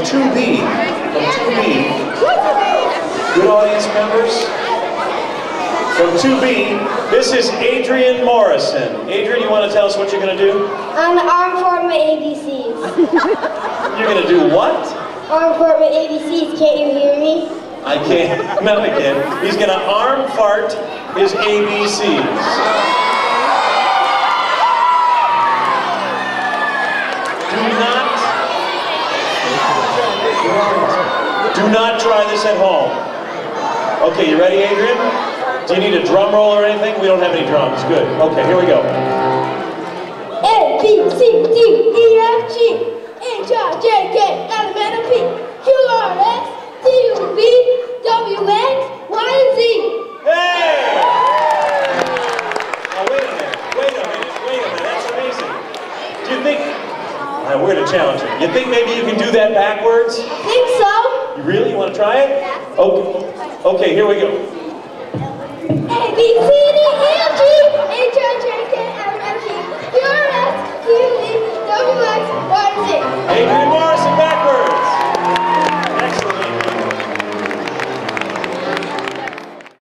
2B, from 2B, good audience members, from 2B, this is Adrian Morrison. Adrian, you want to tell us what you're going to do? The arm form of ABCs. You're going to do what? Arm form of ABCs, can't you hear me? I can't, no I can't. He's going to arm fart his ABCs. Do not try this at home. Okay, you ready, Adrian? Do you need a drum roll or anything? We don't have any drums. Good. Okay, here we go. A, B, C, D, E, F, G, H, I, J, K, L, M, N, P, Q, R, S, T, U, V, W, X, Y, and Z. Hey! Now wait a minute, wait a minute, wait a minute, that's amazing. Do you think, we're gonna challenge you. You think maybe you can do that backwards? Think so? You really, you wanna try it? Okay, okay, here we go. A, B, C,